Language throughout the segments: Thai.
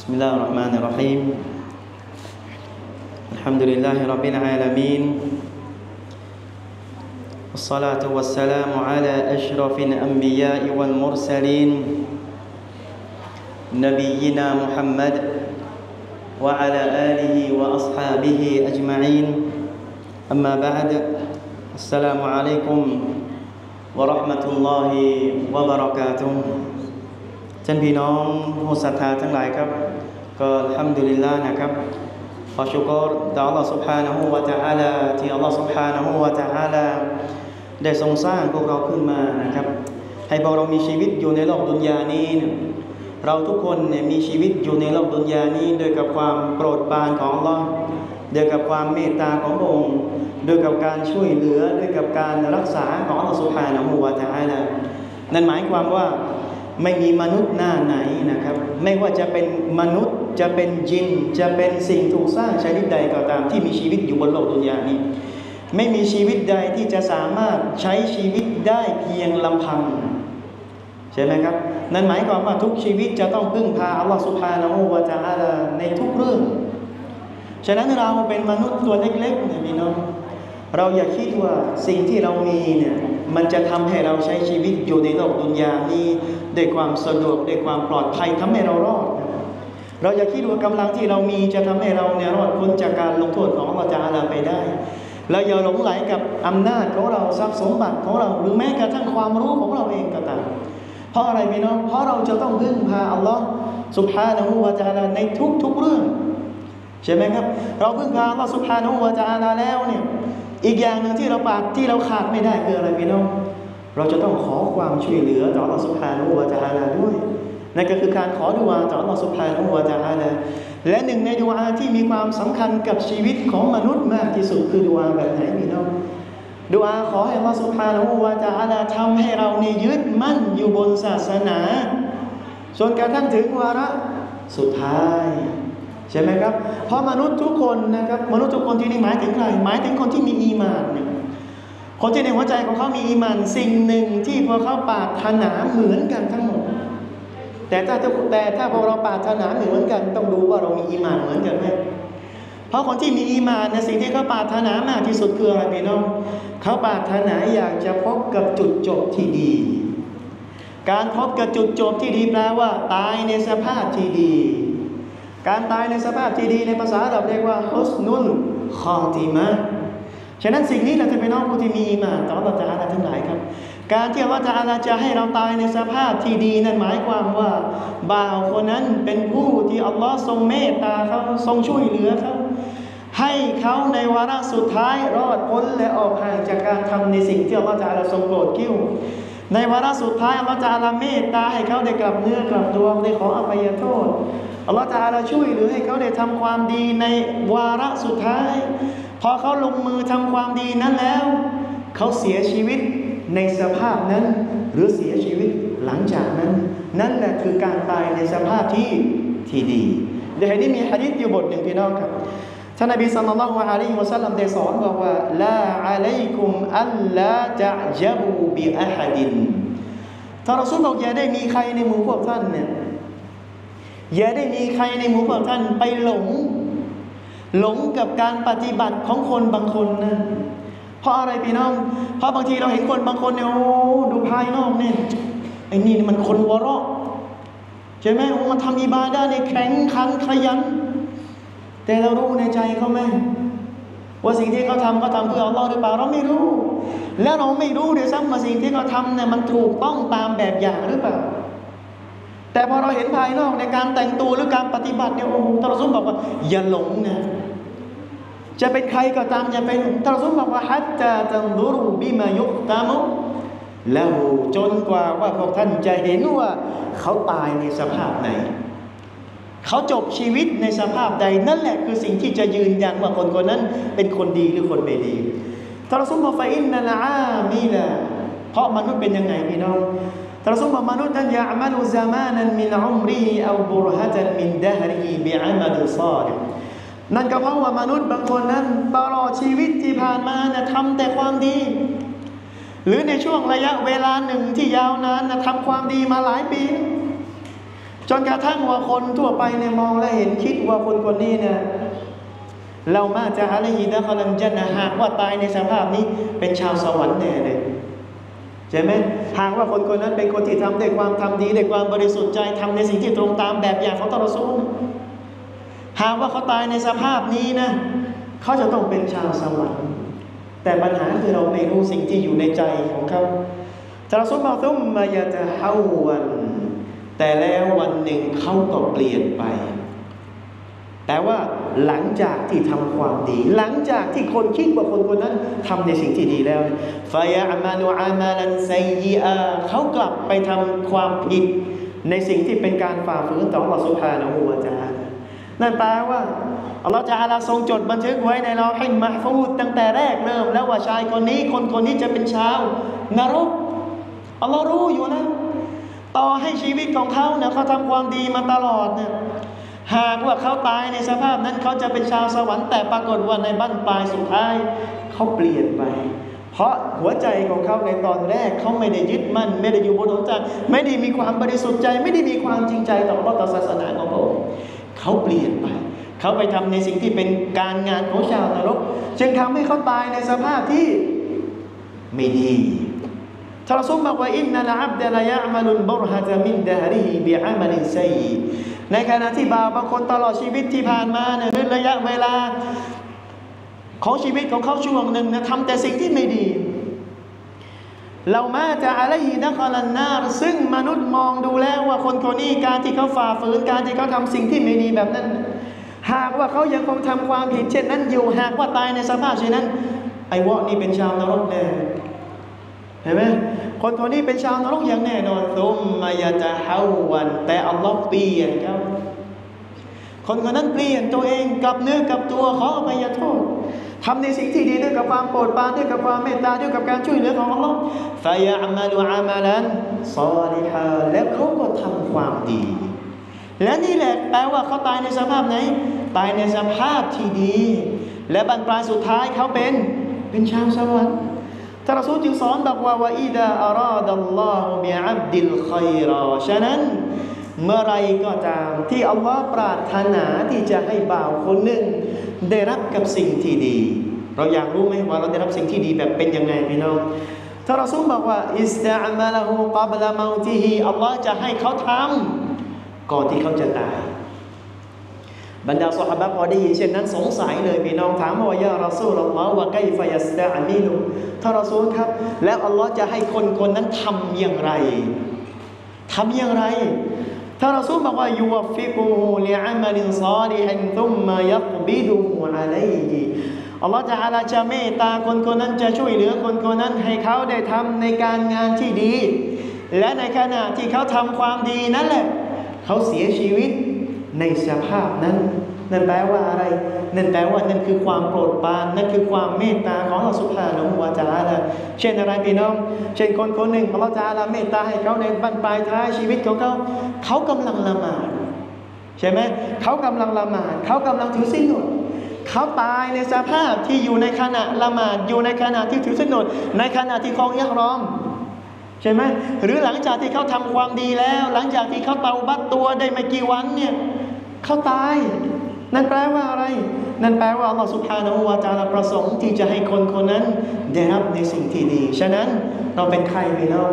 بسم الله الرحمن الرحيم الحمد لله رب العالمين والصلاة والسلام على أشرف الأنبياء والمرسلين نبينا محمد وعلى آله وأصحابه أجمعين أما بعد السلام عليكم ورحمة الله وبركاته ท่านพี่น้องผู้ศรัทธาทั้งหลายครับ ก็อัลฮัมดุลิลลาห์นะครับ ขอชุกรต่อ Allah سبحانه และ تعالى ที่ Allah سبحانه และ تعالى ได้ทรงสร้างพวกเราขึ้นมานะครับ ให้พวกเรามีชีวิตอยู่ในโลกดุนยานี้เนี่ยเราทุกคนเนี่ยมีชีวิตอยู่ในโลกดุนยานี้โดยกับความโปรดปรานของ Allah โดยกับความเมตตาของพระองค์โดยกับการช่วยเหลือด้วยกับการรักษาของ Allah سبحانه และ تعالى นั่นหมายความว่า ไม่มีมนุษย์หน้าไหนนะครับ ไม่ว่าจะเป็นมนุษย์จะเป็นจิน จะเป็นสิ่งถูกสร้างชนิดใดก็ตามที่มีชีวิตอยู่บนโลกดุนยานี้ ไม่มีชีวิตใดที่จะสามารถใช้ชีวิตได้เพียงลำพังใช่ไหมครับ นั่นหมายความว่าทุกชีวิตจะต้องพึ่งพาอัลลอฮฺสุบฮานะฮูวาลาในทุกเรื่อง ฉะนั้นเราเป็นมนุษย์ตัวเล็กๆเนี่ยพี่น้อง เราอย่าคิดว่าสิ่งที่เรามีเนี่ยมันจะทำให้เราใช้ชีวิตอยู่ในโลกดุนยานี้ด้วยความสะดวกด้วยความปลอดภัยทำให้เรารอด เราอย่าคิดว่ากำลังที่เรามีจะทำให้เราเนี่ยรอดพ้นจากการลงโทษของอัลลอฮฺจาลาไปได้เราอย่าหลงไหลกับอำนาจของเราทรัพย์สมบัติของเราหรือแม้กระทั่งความรู้ของเราเองก็ตามเพราะอะไรพี่น้องเพราะเราจะต้องพึ่งพาอัลลอฮ์สุบฮานะฮูวะจาลาในทุกๆเรื่องใช่ไหมครับ เราพึ่งพาอัลลอฮ์สุบฮานะฮูวะจาลาแล้วเนี่ย อีกอย่างหนึ่งที่เราปาดที่เราขาดไม่ได้คืออะไรพี่น้อง เราจะต้องขอความช่วยเหลือต่ออัลลอฮฺสุบฮานุวะจาลาด้วยนั่นก็คือการขอดุอาต่ออัลลอฮฺสุบฮานุวะจาลาและหนึ่งในดุอาที่มีความสำคัญกับชีวิตของมนุษย์มากที่สุดคือดุอาแบบไหนพี่น้องดุอาขอให้อัลลอฮฺสุบฮานุวะจาลาทำให้เราเนี่ยยึดมั่นอยู่บนศาสนาจนกระทั่งถึงวาระสุดท้าย ใช่ไหมครับ เพราะมนุษย์ทุกคนนะครับ มนุษย์ทุกคนที่นี่หมายถึงใครหมายถึงคนที่มีอีมานเนี่ยคนที่ในหัวใจของเขามีอีมานสิ่งหนึ่งที่พวกเขาปารถนาเหมือนกันทั้งหมด แต่ถ้าแต่ถ้าพอเราปารถนาเหมือนกัน ต้องดูว่าเรามีอีมานเหมือนกันไหมเพราะคนที่มีอีมานในสิ่งที่เขาปาถนามากที่สุดคืออะไรพี่น้องเขาปาถนาอยากจะพบกับจุดจบที่ดี การพบกับจุดจบที่ดีแปลว่า ตายในสภาพที่ดี การตายในสภาพที่ดีในภาษาเราเรียกว่าฮุสนุลคอติมะฉะนั้นสิ่งนี้เราจะเป็นน้องผู้ที่มีอีมานต่ออัลลอฮฺจาอาลาทั้งหลายครับ การที่อัลลอฮฺจาอาลาจะให้เราตายในสภาพที่ดีนั่นหมายความว่าบ่าวคนนั้นเป็นผู้ที่อัลลอฮ์ทรงเมตตาเขาทรงช่วยเหลือเขาให้เขาในวาระสุดท้ายรอดพ้นและออกห่างจากการทำในสิ่งที่อัลลอฮฺจาอาลาทรงโปรดกิ้ว ในวาระสุดท้ายอัลลอฮฺจาอาลาเมตตาให้เขาได้กลับเนื้อกลับตัวได้ขออภัยโทษอัลลอฮฺจาอาลาช่วยหลือให้เขาได้ทำความดีในวาระสุดท้าย พอเขาลงมือทำความดีนั้นแล้ว เขาเสียชีวิตในสภาพนั้น หรือเสียชีวิตหลังจากนั้น นั่นแหละคือการตายในสภาพที่ที่ดีเดี๋ยวนี้มีฮะดิษอยู่บทหนึ่งพี่น้องครับ ท่านนบีสัลลัลลอฮุอะลัยฮิวะสัลลัมได้สอนบอกว่าลาอะลัยกุมอัลลาจะจับูบิอะฮัดินท่านรอซูลบอกอย่าได้มีใครในหมู่พวกท่านเนี่ยอย่าได้มีใครในหมู่พวกท่านไปหลง หลงกับการปฏิบัติของคนบางคนนะเพราะอะไรพี่น้อง เพราะบางทีเราเห็นคนบางคนเนี่ยโอ้ดูภายนอกเนี่ยไอ้นี่มันคนวะเราะใช่ไหมมันทำอิบาดาเนี่ยแข็งขันขยัน แต่เรารู้ในใจเขาไหมว่าสิ่งที่เขาทำเขาทำเพื่ออัลลอฮ์หรือเปล่าเราไม่รู้ แล้วเราไม่รู้ด้วยซ้ำว่าสิ่งที่เขาทำเนี่ยมันถูกต้องตามแบบอย่างหรือเปล่า แต่พอเราเห็นภายนอกในการแต่งตัวหรือการปฏิบัติเนี่ยโอ้โหตรสุมบอกว่า อย่าหลงนะจะเป็นใครก็ตามอย่าเป็นตรสุมบอกว่าฮัตจาตันดูรูบิมายุกตามุแล้วจนกว่าว่าพวกท่านจะเห็นว่าเขาตายในสภาพไหน เขาจบชีวิตในสภาพใดนั่นแหละคือสิ่งที่จะยืนยันว่าคนคนนั้นเป็นคนดีหรือคนไม่ดีตรสุมบอกฟอินนัลอามีละเพราะมนุษย์เป็นยังไงพี่น้องตรสุมบอกมนุษย์นั้นยาอัมลุซามานันมินอุมรีเอาบุรฮะจันมินดะฮรีบิอัมลุซาลินั่นก็เพราะว่ามนุษย์บางคนนั้นตลอดชีวิตที่ผ่านมาเนี่ยทำแต่ความดี หรือในช่วงระยะเวลาหนึ่งที่ยาวนานนะทำความดีมาหลายปี จนกระทั่งว่าคนทั่วไปเนี่ยมองและเห็นคิดว่าคนคนนี้เนี่ยเรามาจะอะไรฮีดะคอลันจันนะหากว่าตายในสภาพนี้เป็นชาวสวรรค์แน่เลยใช่ไหมหากว่าคนคนนั้นเป็นคนที่ทำด้วยความทำดีด้วยความบริสุทธิ์ใจทำในสิ่งที่ตรงตามแบบอย่างของตรสูลหากว่าเขาตายในสภาพนี้นะเขาจะต้องเป็นชาวสวรรค์แต่ปัญหาคือเราไม่รู้สิ่งที่อยู่ในใจของเขาตรสูลบอกตุมมายะจะฮาวัน แต่แล้ววันหนึ่งเขาก็เปลี่ยนไป แต่ว่าหลังจากที่ทำความดี หลังจากที่คนคิดว่าคนคนนั้นทำในสิ่งที่ดีแล้วฟายามานุอามาลันไซยีอาเขากลับไปทำความผิด ในสิ่งที่เป็นการฝ่าฝืนต่ออัลลอฮฺสุบฮานะฮูวะจานั่นแปลว่าอัลลอฮฺจะอาลาทรงจดบันทึกไว้ในเราให้มาฟูดตั้งแต่แรกเริ่ม แล้วว่าชายคนนี้คนคนนี้จะเป็นชาวนรกอัลลอฮ์รู้อยู่นะ ต่อให้ชีวิตของเขาเนี่ยเขาทำความดีมาตลอดเนี่ยหากว่าเขาตายในสภาพนั้นเขาจะเป็นชาวสวรรค์แต่ปรากฏว่าในบั้นปลายสุดท้ายเขาเปลี่ยนไป เพราะหัวใจของเขาในตอนแรกเขาไม่ได้ยึดมั่น ไม่ได้อยู่บนหนทางไม่ได้มีความบริสุทธิ์ใจ ไม่ได้มีความจริงใจต่อพระศาสนาของพระองค์เขาเปลี่ยนไป เขาไปทำในสิ่งที่เป็นการงานของชาวนรกจึงทำให้เขาตายในสภาพที่ไม่ดี ทรซุมบอกว่าอินนัลอับดะลายะมัลุนบรฮะมินดาริฮิบิอามัลินไซในขณะที่บ่าวบางคนตลอดชีวิตที่ผ่านมาเนี่ยระยะเวลา ของชีวิตของเขาช่วงหนึ่งนะทำแต่สิ่งที่ไม่ดีเรามาจะอะไรนะคอลันนาซึ่งมนุษย์มองดูแล้วว่าคนคนนี้การที่เขาฝ่าฝืนการที่เขาทำสิ่งที่ไม่ดีแบบนั้น หากว่าเขายังคงทำความผิดเช่นนั้นอยู่ หากว่าตายในสภาพเช่นนั้น ไอ้วะนี่เป็นชาวนรกแน่ เห็นไหมคนคนนี้เป็นชาวนรกอย่างแน่นอนซุมมายาจะเฮาวัน แต่อัลลอฮ์เปลี่ยนครับ คนคนนั้นเปลี่ยนตัวเองกับเนื้อกับตัวขออภัยโทษทำในสิ่งที่ดีด้วยกับความโปรดปรานด้วยกับความเมตตาด้วยกับการช่วยเหลือของอัลลอฮ์ฟายะมาลูอามาลันซอลิฮาและเขาก็ทำความดี และนี่แหละแปลว่าเขาตายในสภาพไหน ตายในสภาพที่ดี และบรรปลายสุดท้ายเขาเป็นเป็นชาวสวรรค์ ท่านรอซูลจึงสอนบอกว่าวาอิดาอาราดัลลอฮฺบิอับดิลขัยรอฉะนั้นเมื่อไรก็ตามที่อัลลอฮ์ปรารถนาที่จะให้บ่าวคนหนึ่งได้รับกับสิ่งที่ดี เราอยากรู้ไหมว่าเราได้รับสิ่งที่ดีแบบเป็นยังไงพี่น้องท่านรอซูลบอกว่าอิสตามาลฮูกับลามาติฮีอัลลอฮ์จะให้เขาทำก่อนที่เขาจะตาย บรรดาสหายพอได้ยินเช่นนั้นสงสัยเลยพี่น้องถามว่ายาราซูลอัลลอฮ์ว่าไกฟยัสตาอามีนุท่านรอซูลครับ แล้วอัลลอฮ์จะให้คนคนนั้นทำอย่างไรทำอย่างไรท่านรอซูลบอกว่ายูวฟิกูลิอามัลินซาลิฮินทุมมายักบิดูอะลัยฮิอัลลอฮ์จะอาลาจะเมตตาคนคนนั้นจะช่วยเหลือคนคนนั้นให้เขาได้ทำในการงานที่ดี และในขณะที่เขาทำความดีนั่นแหละ เขาเสียชีวิต ในสภาพนั้น นั่นแปลว่าอะไร นั่นแปลว่านั่นคือความโปรดปราน นั่นคือความเมตตาของเราสุภาพนวาจาละเช่นอะไรพี่น้อง เช่นคนคนหนึ่งเราจาละเมตตาให้เขาในบรรปลายท้ายชีวิตของเขา เขากำลังละหมาดใช่ไหมเขากำลังละหมาดเขากำลังถือศีลอดเขาตายในสภาพที่อยู่ในขณะละหมาดอยู่ในขณะที่ถือศีลอดในขณะที่คลองยักรอมใช่ไหมหรือหลังจากที่เขาทำความดีแล้ว หลังจากที่เขาเตาบัตตัวได้ไม่กี่วันเนี่ย เขาตาย นั่นแปลว่าอะไร นั่นแปลว่าอัลลอฮฺสุบฮานาอูวาจาลประสงค์ที่จะให้คนคนนั้นได้รับในสิ่งที่ดี ฉะนั้นเราเป็นใครพี่น้อง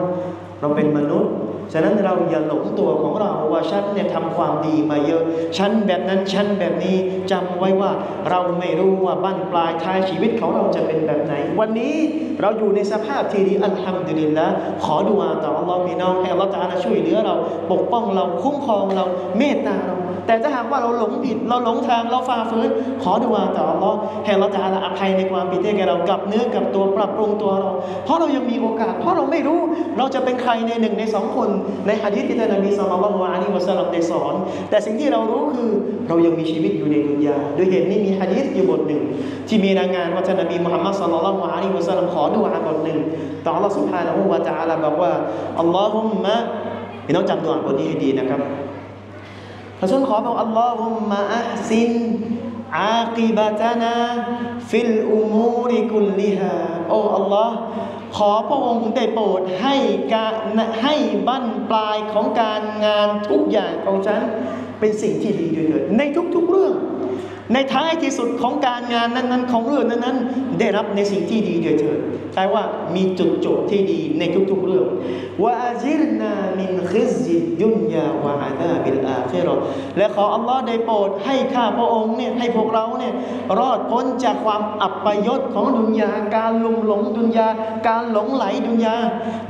เราเป็นมนุษย์ ฉะนั้นเราอย่าหลงตัวของเราว่าฉันเนี่ยทำความดีมาเยอะ ฉันแบบนั้น ฉันแบบนี้จำไว้ว่าเราไม่รู้ว่าบั้นปลายท้ายชีวิตของเราจะเป็นแบบไหน วันนี้เราอยู่ในสภาพที่ดีอัลฮัมดุลิลละขอดุอาต่ออัลลอฮ์พี่น้องให้อัลลอฮ์ตาลาช่วยเหลือเรา ปกป้องเราคุ้มครองเราเมตตาเรา แต่จะหากว่าเราหลงผิด เราหลงทางเราฝ่าฝืนขอดูอาต่อเราลให้เราจะอาภัยในความผิดที่แกเรากับเนื้อกับตัวปรับปรุงตัวเรา เพราะเรายังมีโอกาส เพราะเราไม่รู้เราจะเป็นใครในหนึ่งในสองคนในฮะดีษที่ท่านนบีสุลต่านละฮ์อาลีมุสลัมได้สอน แต่สิ่งที่เรารู้คือเรายังมีชีวิตอยู่ในดุนยาด้วยเหตุนี้มีฮะดีษอยู่บทหนึ่ง ที่มีรายงานว่าท่านนบีมุฮัมมัดสุลต่านละฮ์อาลีมุสลัมขอดูอาบทหนึ่งต่ออัลลสุภฮานะฮูวะตะาละบอกว่าอัลลอฮุมมะพี่น้องจำตัวอ่านบทนี้ให้ดีนะครับ ระสุนขอบอกอัลลอฮุมมาอัพซินอาคิบะตานาฟิลอุมูริกุลลิฮาโอ้อัลลอฮ์ขอพระองค์ได้โปรดให้การให้บั้นปลายของการงานทุกอย่างของฉันเป็นสิ่งที่ดีด้วยเถิดในทุกๆเรื่อง ในท้ายที่สุดของการงานนั้นๆ ของเรื่องนั้นๆ ได้รับในสิ่งที่ดีด้วยเถิดแปลว่ามีจุดจบที่ดีในทุกๆเรื่องว่าอาจิรนามิน khi ซิดดุนยาวะอาดาบิลอาคิราะห์และขออัลลอฮ์ได้โปรดให้ข้าพระองค์เนี่ยให้พวกเราเนี่ยรอดพ้นจากความอับปยศของดุนยา การลุ่มหลงดุนยา การหลงไหลดุนยา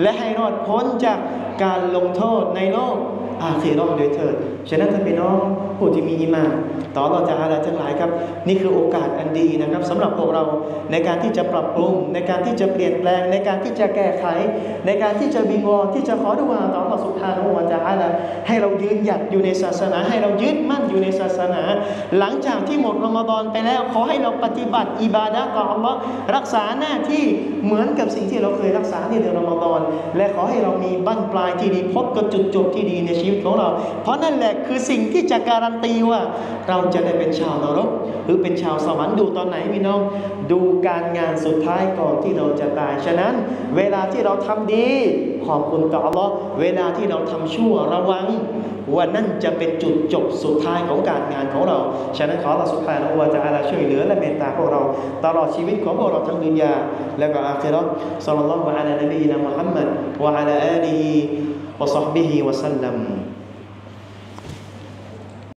และให้รอดพ้นจากการลงโทษในโลกอาคีรอโดยเถิดฉะนั้นท่านพี่น้องผู้ที่มีอีหมาน ต่อเราจะอะไรทั้งหลายครับ นี่คือโอกาสอันดีนะครับสำหรับพวกเราในการที่จะปรับปรุง ในการที่จะเปลี่ยนแปลง ในการที่จะแก้ไข ในการที่จะวิงวอนที่จะขอดุอาต่อเราสุภาโนวะจะอะไรให้เรายืนหยัดอยู่ในศาสนา ให้เรายึดมั่นอยู่ในศาสนา หลังจากที่หมดรอมฎอนไปแล้ว ขอให้เราปฏิบัติอิบาดะต่ออัลลอฮ์รักษาหน้าที่เหมือนกับสิ่งที่เราเคยรักษาในเดือนรอมฎอนและขอให้เรามีบั้นปลายที่ดีพบกับจุดจบที่ดีในชีวิตของเรา เพราะนั่นแหละคือสิ่งที่จะการันตีว่าเราจะได้เป็นชาวนรก หรือเป็นชาวสวรรค์ดูตอนไหนพี่น้อง ดูการงานสุดท้ายก่อนที่เราจะตาย ฉะนั้น เวลาที่เราทำดี ขอบคุณต่ออัลลอฮ์เวลาที่เราทำชั่วระวังว่านั่นจะเป็นจุดจบสุดท้ายของการงานของเรา ฉะนั้นขอเราสุภาพนะว่าจะอาลาช่วยเหลือและเมตตาพวกเรา ตลอดชีวิตของพวกเราทั้งดุนยาและก็อาคิราะห์สัลลัลลอฮุอะลัยฮินะมุฮัมมัดวะอะลาอาลีฮิวะศอฮบิฮิวะสัลลัม